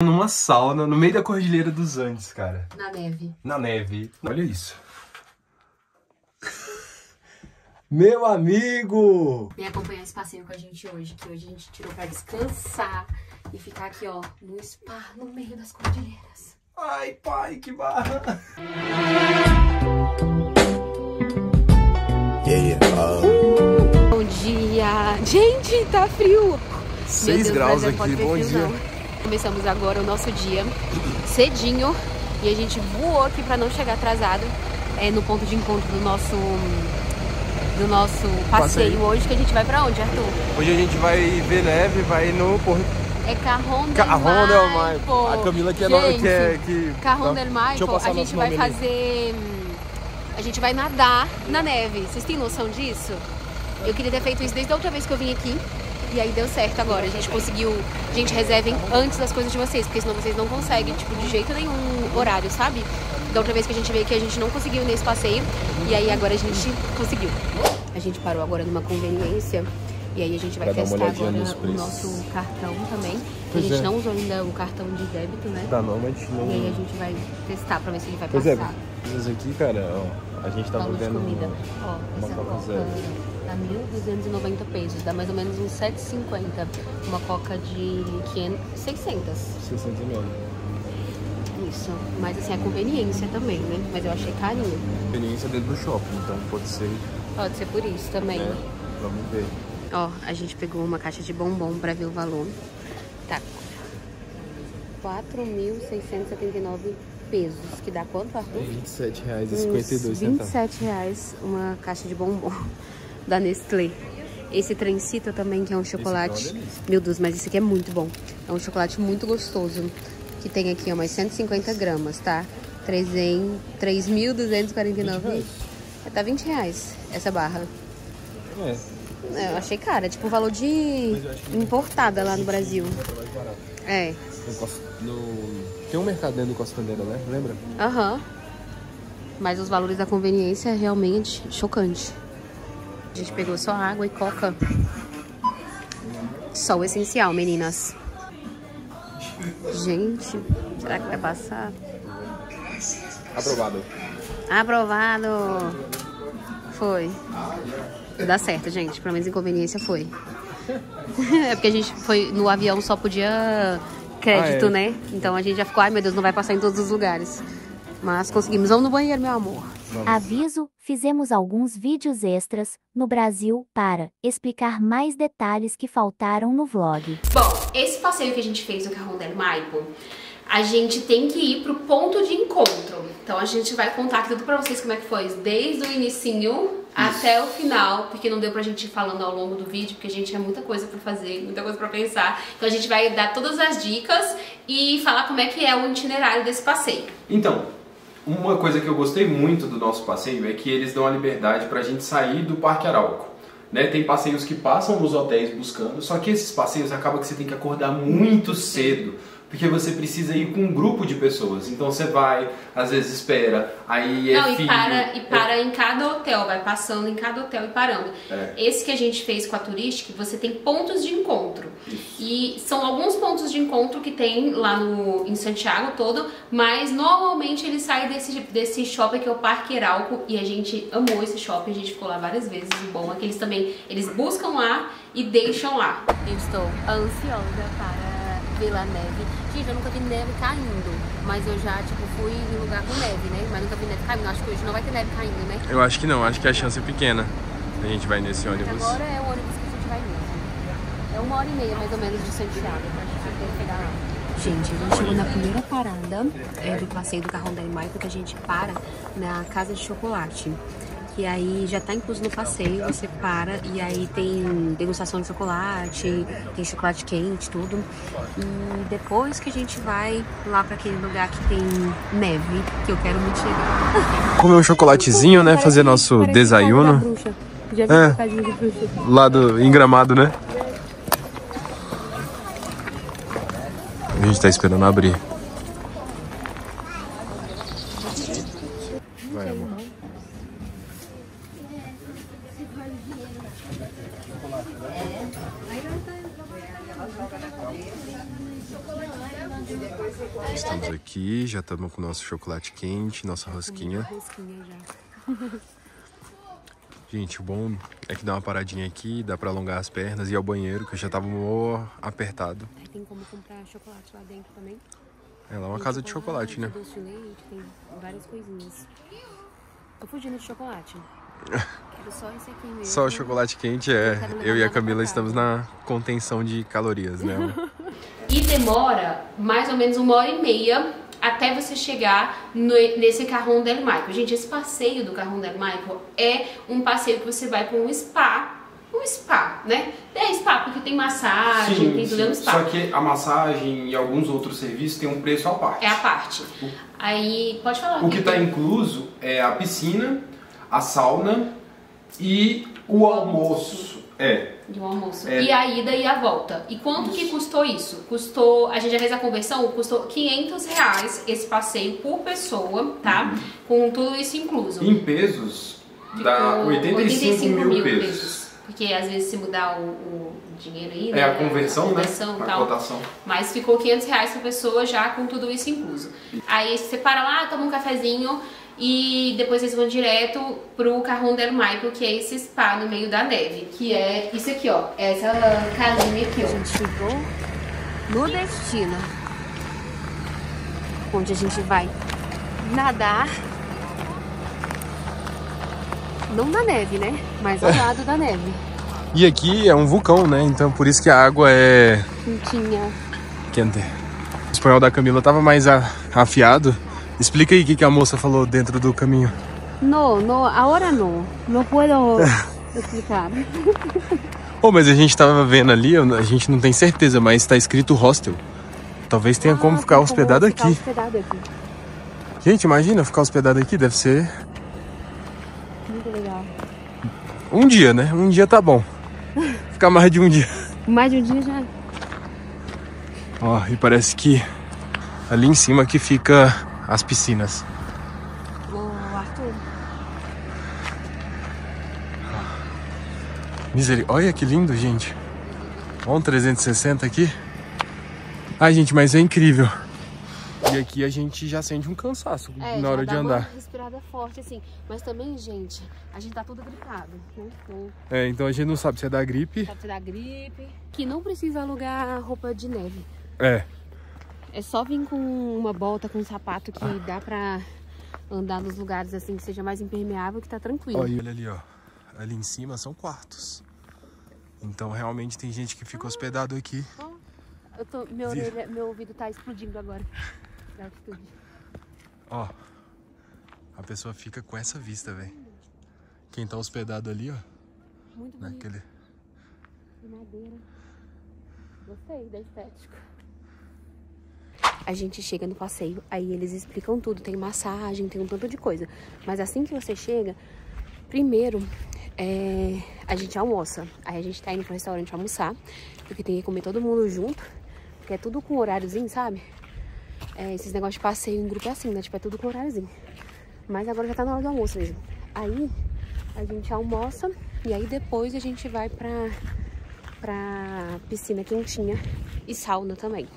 numa sauna no meio da Cordilheira dos Andes, cara. Na neve. Na neve. Olha isso. Meu amigo! Vem acompanhar esse passeio com a gente hoje, que hoje a gente tirou pra descansar e ficar aqui, ó, no spa, no meio das cordilheiras. Ai, pai, que barra. Yeah, uh... Bom dia! Gente, tá frio! 6 graus não pode aqui, bom frio, dia. não. Começamos agora o nosso dia cedinho e a gente voou aqui pra não chegar atrasado é, no ponto de encontro do nosso do nosso passeio, Passeio. hoje, que a gente vai pra onde, Arthur? Hoje a gente vai ver neve, vai no. É Carron del Carron del Maipo. Maipo. A Camila que é, no, Gente, que é que Carron tá- del Maipo, a gente vai ali. fazer. hum, A gente vai nadar na neve. Vocês têm noção disso? Eu queria ter feito isso desde a outra vez que eu vim aqui. E aí deu certo agora. A gente conseguiu. Gente, reservem antes das coisas de vocês, porque senão vocês não conseguem, tipo, de jeito nenhum horário, sabe? Da outra vez que a gente veio aqui, a gente não conseguiu nesse passeio. E aí agora a gente conseguiu. A gente parou agora numa conveniência. E aí a gente vai Pra testar agora o nosso cartão também. A Pois gente é. não usou ainda o cartão de débito, né? Tá, não, mas não. E aí a gente vai testar pra ver se ele vai Pois é, passar. isso aqui, cara, ó. A gente de vendo. comida. Ó, uma coca zero. Dá 1.290 pesos, dá mais ou menos uns 7,50. Uma coca de 500, 600. 60 ml. Isso. Mas assim, é conveniência também, né? Mas eu achei carinho. Experiência dentro do shopping, então pode ser. Pode ser por isso também. Né? Vamos ver. Ó, a gente pegou uma caixa de bombom pra ver o valor. Tá. 4.679 pesos. Que dá quanto, Arthur? R$ 27,52 Uns centavos. 27 reais uma caixa de bombom da Nestlé. Esse trencito também, que é um chocolate. é. Meu Deus, mas esse aqui é muito bom. É um chocolate muito gostoso. Que tem aqui, ó, mais 150 gramas, tá? 3.249. É, tá 20 reais essa barra. É, É, eu achei cara, tipo o valor de importada lá no Brasil. É, no no- Tem um mercado dentro do Costandeira, né? Lembra? aham. Mas os valores da conveniência é realmente chocante. A gente pegou só água e coca. Só o essencial, meninas. Gente, será que vai passar? Aprovado. Aprovado! Foi. Dá certo, gente. Pelo menos inconveniência foi. é porque a gente foi no avião só podia crédito, Ah, é. né? Então a gente já ficou, ai meu Deus, não vai passar em todos os lugares. Mas conseguimos. Vamos no banheiro, meu amor. Aviso: fizemos alguns vídeos extras no Brasil para explicar mais detalhes que faltaram no vlog. Bom, esse passeio que a gente fez no Carrão del Maipo, a gente tem que ir pro ponto de encontro. Então a gente vai contar tudo pra vocês como é que foi, desde o inicinho até o final, porque não deu pra gente ir falando ao longo do vídeo, porque a gente tinha muita coisa pra fazer, muita coisa pra pensar. Então a gente vai dar todas as dicas e falar como é que é o itinerário desse passeio. Então, uma coisa que eu gostei muito do nosso passeio é que eles dão a liberdade pra gente sair do Parque Arauco. Né? Tem passeios que passam nos hotéis buscando, só que esses passeios acaba que você tem que acordar muito cedo, porque você precisa ir com um grupo de pessoas. Então você vai, às vezes espera, aí é Não, filho, e para, e é- para em cada hotel, vai passando em cada hotel e parando. É. Esse que a gente fez com a Turistic, você tem pontos de encontro. E são alguns pontos de encontro que tem lá no, em Santiago todo, mas normalmente ele sai desse, desse shopping que é o Parque Heralco e a gente amou esse shopping, a gente ficou lá várias vezes. O bom é que eles também, eles buscam lá e deixam lá. Eu estou ansiosa para ver a neve. Gente, eu nunca vi neve caindo, mas eu já, tipo, fui em lugar com neve, né? Mas nunca vi neve caindo. Acho que hoje não vai ter neve caindo, né? Eu acho que não, acho que a chance é pequena. A gente vai nesse ônibus. Agora é o ônibus que a gente vai mesmo. É uma hora e meia, mais ou menos, de Santiago, pra gente lá. Gente, a gente chegou na primeira parada é, do passeio do Carrão del Maipo, que a gente para na Casa de Chocolate. Que aí já tá incluso no passeio, você para e aí tem degustação de chocolate, tem chocolate quente, tudo. E depois que a gente vai lá pra aquele lugar que tem neve, que eu quero muito chegar. Comer um chocolatezinho, né? Fazer nosso desayuno. É. Lá do em Gramado, né? A gente tá esperando abrir. Estamos aqui, já estamos com o nosso chocolate quente, nossa rosquinha. Gente, o bom é que dá uma paradinha aqui, dá pra alongar as pernas e ir ao banheiro, que eu já tava mó apertado. Aí tem como comprar chocolate lá dentro também. É lá uma Tem casa de chocolate, né? Doce de leite, tem várias coisinhas. Tô fugindo de chocolate. Quero só esse aqui mesmo. Só o chocolate quente é. levar Eu e a Camila estamos na contenção de calorias, né? E demora mais ou menos uma hora e meia até você chegar no- nesse Carrão del Maico. Gente, esse passeio do Carrão del Maico é um passeio que você vai para um spa. Um spa, né? É spa porque tem massagem, tem tudo é um spa. Só que a massagem e alguns outros serviços têm um preço à parte. É a parte. Aí, pode falar. O que está incluso é a piscina, a sauna e o almoço. É, De um almoço. É. E a ida e a volta. E quanto que custou isso? Custou, a gente já fez a conversão, custou 500 reais esse passeio por pessoa, tá? Com tudo isso incluso. em pesos dá Ficou 85, mil, pesos. Porque às vezes se mudar o, o dinheiro aí, É né? a conversão, a conversão né? e A tal. cotação. Mas ficou 500 reais por pessoa já com tudo isso incluso. Aí você para lá, toma um cafezinho e depois vocês vão direto pro Carrão del Maico, que é esse spa no meio da neve. Que é isso aqui, ó. Essa casinha aqui, ó. A gente chegou no destino. Onde a gente vai nadar. Não na neve, né? Mas ao lado da neve. E aqui é um vulcão, né? Então por isso que a água é Quentinha. quente. O espanhol da Camila tava mais afiado. Explica aí o que, que a moça falou dentro do caminho. No, no, ahora no. No puedo explicar. Oh, mas a gente tava vendo ali, a gente não tem certeza, mas tá escrito hostel. Talvez tenha como Ah, ficar tem hospedado ficar aqui. hospedado aqui. Gente, imagina ficar hospedado aqui, deve ser Muito legal. um dia, né? Um dia tá bom. Ficar mais de um dia. Mais de um dia já. Ó, e parece que ali em cima que fica as piscinas. O Arthur. Miseri... Olha que lindo, gente. Olha um 360 aqui. Ai, gente, mas é incrível. E aqui a gente já sente um cansaço na hora de andar. É, Uma respirada forte, assim. Mas também, gente, a gente tá tudo gripado. Né? Então, É, então a gente não sabe se é da gripe. pode dar gripe. Que não precisa alugar roupa de neve. É. É só vir com uma bota, com um sapato que dá pra andar nos lugares assim que seja mais impermeável, que tá tranquilo. Olha ali, ó. Ali em cima são quartos. Então realmente tem gente que fica hospedado aqui. Eu tô, meu, orelha, meu ouvido tá explodindo agora. Da altitude. Ó. A pessoa fica com essa vista, velho. Quem tá hospedado ali, ó. Muito bonito. Naquele. De madeira. Gostei da estética. A gente chega no passeio, aí eles explicam tudo. Tem massagem, tem um tanto de coisa. Mas assim que você chega, primeiro é, a gente almoça. Aí a gente tá indo pro restaurante almoçar, porque tem que comer todo mundo junto. Porque é tudo com horáriozinho, sabe? É, esses negócios de passeio em grupo é assim, né? Tipo, é tudo com horáriozinho. Mas agora já tá na hora do almoço mesmo. Aí a gente almoça e aí depois a gente vai pra, pra piscina quentinha e sauna também.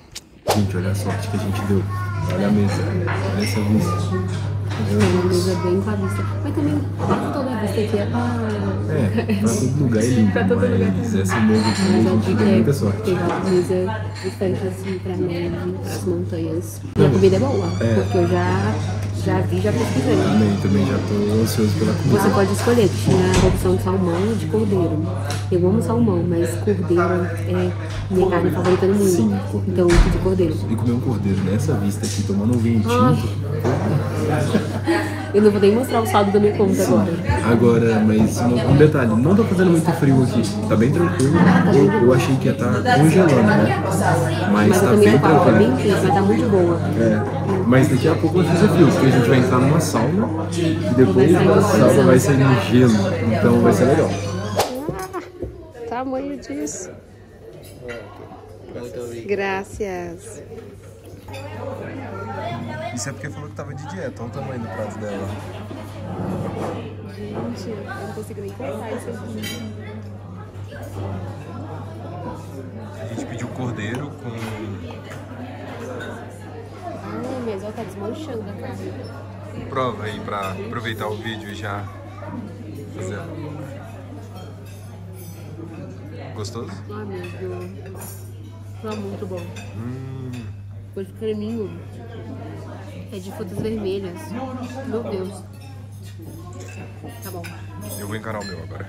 Gente, olha a sorte que a gente deu. Olha a mesa. Olha essa vista. É mesa bem com a vista. Mas também quase toda a vista aqui é pra... É, pra todo lugar é lindo. Pra todo lugar mas essa mesa aqui Mas a a gente dica deu é muita sorte. pegar uma mesa distante assim pra neve, pras montanhas. E a comida é boa, porque eu já, já vi, já pesquisei. Também, também já tô ansioso pela comida. Você pode escolher, tinha a opção de salmão ou de cordeiro. Eu amo salmão, mas cordeiro é minha carne favorita no mundo. Sim, cordeiro. Então eu pedi cordeiro. E comer um cordeiro nessa vista aqui, tomando um vinho tinto. Eu não vou nem mostrar o saldo da minha conta agora. Agora, mas um, um detalhe, não tá fazendo muito frio aqui. Tá bem tranquilo. Eu, eu achei que ia estar congelando, né? Mas, Mas eu tá também bem a água bem tranquilo. quente, mas tá muito boa. É. Mas daqui a pouco vai fazer frio, porque a gente vai entrar numa sauna e depois no sauna vai ser no gelo. Então vai ser legal. Tamanho disso. Graças. Isso é porque falou que tava de dieta, olha o tamanho do prato dela. Gente, eu não consigo nem cortar isso aqui. A gente pediu cordeiro com Ó, tá desmanchando a carne. Prova aí pra aproveitar o vídeo e já fazer. Gostoso? Amigo. Tá muito bom. Hum, Depois o creminho é de frutas vermelhas. Meu Deus. Tá bom. eu vou encarar o meu agora.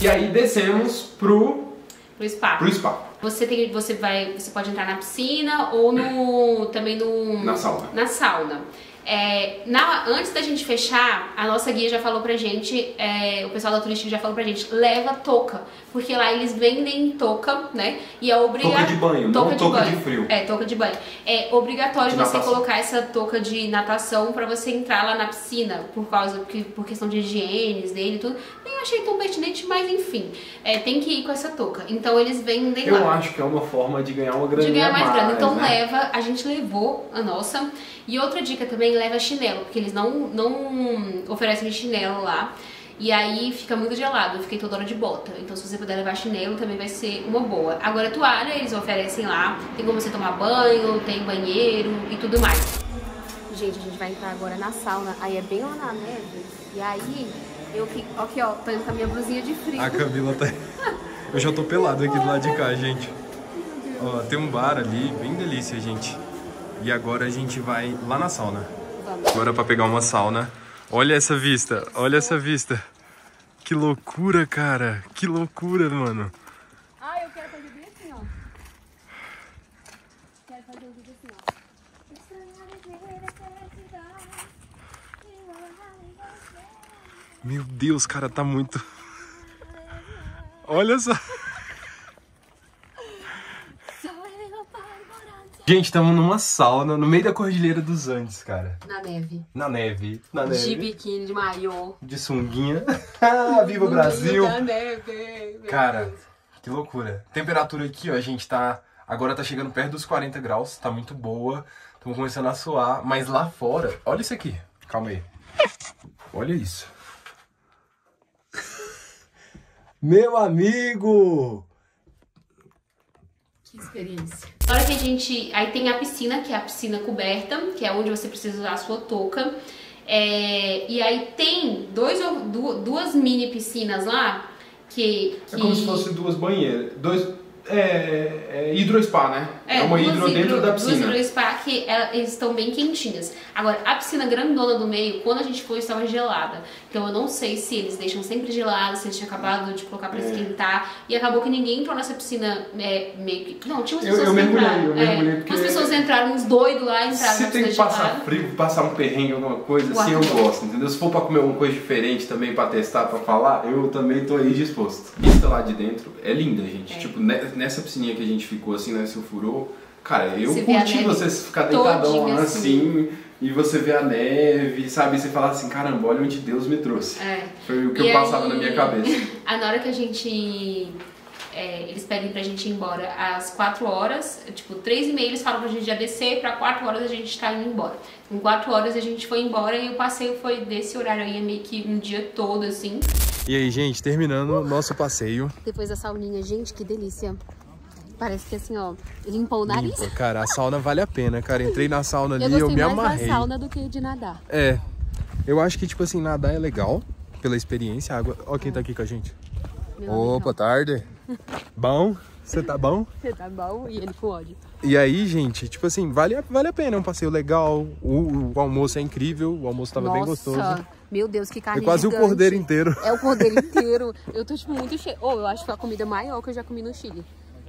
E aí descemos pro, Pro spa. pro spa. Você tem, você vai, você pode entrar na piscina ou no também no Na sauna. Na sauna. É, na- antes da gente fechar, a nossa guia já falou pra gente, é, o pessoal da turística já falou pra gente, leva touca, porque lá eles vendem touca, né? E é obrigatório. Touca de banho, não touca de frio. É, touca de banho. É obrigatório De você natação. colocar essa touca de natação pra você entrar lá na piscina, por causa que, por questão de higiene dele e tudo. Nem achei tão pertinente, mas enfim, é, tem que ir com essa touca. Então eles vendem Eu lá acho que é uma forma de ganhar uma grana de ganhar mais grana. Então né? leva, a gente levou a nossa. E outra dica também, leva chinelo, porque eles não, não oferecem chinelo lá. E aí fica muito gelado, eu fiquei toda hora de bota. Então se você puder levar chinelo também vai ser uma boa. Agora toalha eles oferecem lá, tem como você tomar banho, tem banheiro e tudo mais. Gente, a gente vai entrar agora na sauna, aí é bem lá na neve. E aí, eu que. Aqui ó, tô indo com a minha blusinha de frio. A Camila tá. Eu já tô pelado aqui do lado de cá, gente. Ó, tem um bar ali, bem delícia, gente. E agora a gente vai lá na sauna. Vamos. Agora pra pegar uma sauna. Olha essa vista, olha essa vista. Que loucura, cara. Que loucura, mano. Ah, eu quero fazer bem assim, ó. Quero fazer um vídeo assim, ó. Meu Deus, cara, tá muito. Olha só. Gente, estamos numa sauna no meio da Cordilheira dos Andes, cara. Na neve. Na neve. Na De neve. biquíni, de maiô. De sunguinha. Viva o Brasil! Na neve. Cara, Deus. que loucura. Temperatura aqui, ó, a gente tá. Agora tá chegando perto dos 40 graus, tá muito boa. Estamos começando a suar, mas lá fora, olha isso aqui. Calma aí. Olha isso. Meu amigo! Que experiência. Na hora que a gente. Aí tem a piscina, que é a piscina coberta, que é onde você precisa usar a sua touca. É, e aí tem dois, duas mini piscinas lá que. É que- como se fosse duas banheiras. Dois. É. é hidrospa, né? É, uma duas hidro dentro hidro- da Duas piscina. hidrospa que ela- eles estão bem quentinhas. Agora, a piscina grandona do meio, quando a gente foi, estava gelada. Então eu não sei se eles deixam sempre gelada, se eles tinham acabado de colocar É. pra esquentar. E acabou que ninguém entrou nessa piscina é, meio que. Não, tinha umas Eu- pessoas eu que mergulhei, entraram. eu mergulhei é, porque- Umas pessoas entraram, uns doidos lá, entraram Se tem piscina que passar gelada. frio, passar um perrengue, alguma coisa, O assim eu gosto, entendeu? Se for pra comer alguma coisa diferente também, pra testar, pra falar, eu também tô aí disposto. Vista lá de dentro é linda, gente. É. Tipo, ne- nessa piscininha que a gente ficou, assim, nesse furou, cara, eu Você a curti você ficar deitadão assim. assim, e você vê a neve, sabe? E você fala assim, caramba, olha onde Deus me trouxe. É. Foi o que E eu passava aí- na minha cabeça. Aí na hora que a gente. é, eles pedem pra gente ir embora às 4 horas, tipo, 3 e meia eles falam pra gente já descer, pra 4 horas a gente tá indo embora. Em 4 horas a gente foi embora e o passeio foi desse horário aí, é meio que um dia todo, assim. E aí, gente, terminando o nosso passeio. Depois da sauninha, gente, que delícia. Parece que assim, ó, limpou o nariz. Limpa. Cara, a sauna vale a pena, cara. Entrei na sauna ali, Eu eu, me mais amarrei. da sauna do que de nadar. É. Eu acho que, tipo assim, nadar é legal pela experiência. A água. Ó, quem tá aqui com a gente. Meu Opa, tarde. Bom? Você tá bom? Você tá bom? E ele com ódio. E aí, gente, tipo assim, vale, a- vale a pena. É um passeio legal. O, o almoço é incrível. O almoço tava bem gostoso. Meu Deus, que carne É quase o gigante. cordeiro inteiro. É o cordeiro inteiro. Eu tô, tipo, muito cheia. Ou eu acho que foi a comida maior que eu já comi no Chile.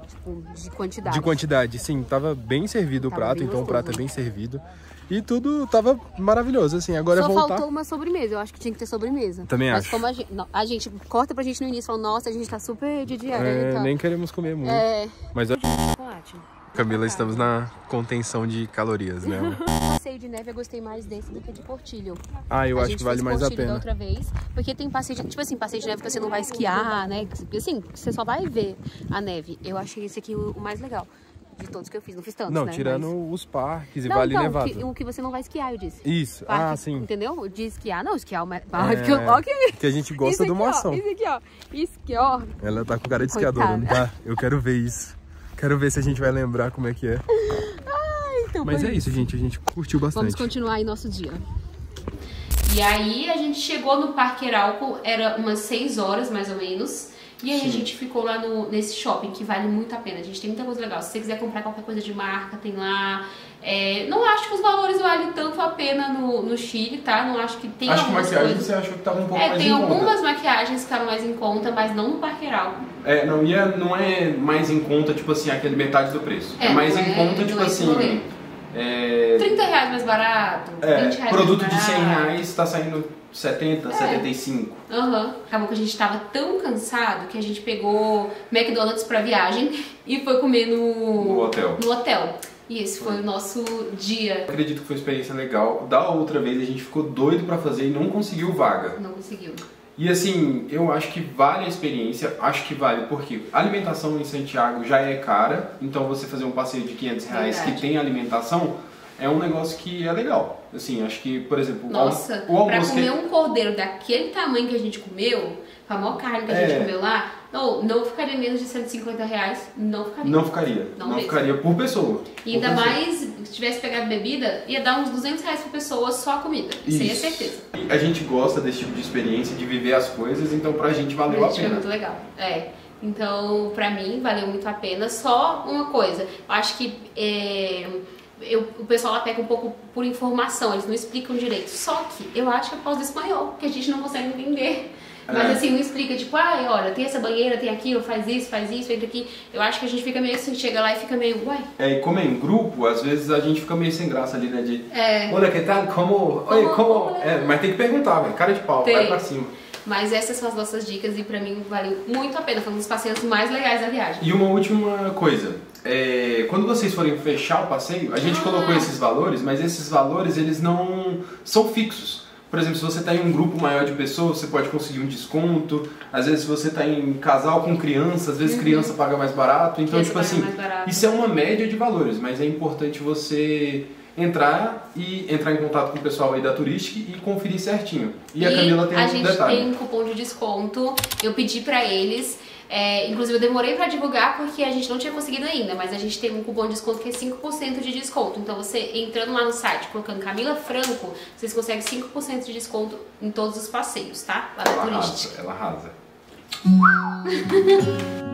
Tipo, de quantidade. De quantidade, sim, tava bem servido o Tava prato, então o gostoso. prato é bem servido. E tudo tava maravilhoso, assim. Agora Só é voltar. faltou uma sobremesa. Eu acho que tinha que ter sobremesa. Também Mas acho. como a gente, não, a gente corta pra gente no início, fala, nossa, a gente tá super de dieta. É, nem queremos comer muito. É, Mas, chocolate. Camila, estamos na contenção de calorias, né? Passeio de neve eu gostei mais desse do que de Portilho. Ah, eu a acho que vale mais a da pena. outra vez, porque tem passeio de, tipo assim, passeio de neve que você não vai esquiar, né? que- Assim, você só vai ver a neve. Eu achei esse aqui o, mais legal de todos que eu fiz. Não fiz tantos, Não, né? tirando Mas- os parques e Não, Vale então, Nevado. que- o que você não vai esquiar, eu disse. Isso, Parque, ah, sim. Entendeu? De esquiar, não, esquiar é o. É, ok. que a gente gosta Isso de aqui, uma ó, ação. Isso aqui, ó. Esquiar. Ela tá com cara de esquiadora, não tá? Eu quero ver isso. Quero ver se a gente vai lembrar como é que é. Então, Mas é isso, gente. A gente curtiu bastante. Vamos continuar aí nosso dia. E aí a gente chegou no Parque Heralco, era umas 6 horas mais ou menos. E aí Sim. a gente ficou lá no, nesse shopping, que vale muito a pena. A gente tem muita coisa legal. Se você quiser comprar qualquer coisa de marca, tem lá. É, não acho que os valores valem tanto a pena no, no Chile, tá? Não acho que tem Acho que maquiagem coisas... você achou que tava um pouco é, mais em conta. tem algumas maquiagens que estavam mais em conta, mas não no Parque Heralco. É, não, ia, não é mais em conta, tipo assim, aquele metade do preço. É, é mais em é, conta, tipo é assim... É... 30 reais mais barato, é, 20 reais Produto mais de 100 reais tá saindo 70, é. 75. Aham. Uhum. Acabou que a gente tava tão cansado que a gente pegou McDonald's pra viagem e foi comer no, no hotel. No hotel. E esse foi o nosso dia. acredito que foi uma experiência legal. Da outra vez a gente ficou doido para fazer e não conseguiu vaga. Não conseguiu. E assim, eu acho que vale a experiência, acho que vale, porque a alimentação em Santiago já é cara, então você fazer um passeio de 500 reais Verdade. que tem alimentação é um negócio que é legal. Assim, acho que, por exemplo, Nossa, o. Pra comer que... um cordeiro daquele tamanho que a gente comeu, com a maior carne que a gente é. comeu lá, não, não ficaria menos de 150 reais, não ficaria. Não ficaria. Não, não ficaria por pessoa. E ainda pessoa. mais, se tivesse pegado bebida, ia dar uns 200 reais por pessoa só a comida. Isso, é certeza. A gente gosta desse tipo de experiência, de viver as coisas, então pra gente valeu a, gente a pena. É muito legal. É. Então, pra mim, valeu muito a pena. Só uma coisa, eu acho que. É eu, o pessoal lá pega um pouco por informação, eles não explicam direito. Só que eu acho que é por causa do espanhol, que a gente não consegue entender. Mas é. assim, não explica, tipo, ah, olha, tem essa banheira, tem aquilo, faz isso, faz isso, entra aqui. Eu acho que a gente fica meio assim, chega lá e fica meio, uai. É, e como é em grupo, às vezes a gente fica meio sem graça ali, né? De, é. olha, que tal? Como. como, Oi, como... como é, mas tem que perguntar, velho. Cara de pau, tem. vai pra cima. Mas essas são as nossas dicas e pra mim valeu muito a pena. Foi um dos passeios mais legais da viagem. E uma última coisa. É, quando vocês forem fechar o passeio, a gente ah. colocou esses valores, mas esses valores eles não são fixos. Por exemplo, se você está em um grupo maior de pessoas, você pode conseguir um desconto. Às vezes, se você está em casal com criança, às vezes uhum. criança paga mais barato. Então, tipo assim, isso é uma média de valores, mas é importante você entrar e entrar em contato com o pessoal aí da Turistic e conferir certinho. E, e a Camila tem a um gente detalhe. tem um cupom de desconto. Eu pedi para eles é, inclusive eu demorei para divulgar porque a gente não tinha conseguido ainda, mas a gente tem um cupom de desconto que é 5% de desconto. Então você entrando lá no site, colocando Camila Franco, vocês conseguem 5% de desconto em todos os passeios, tá? Lá ela arrasa, ela arrasa.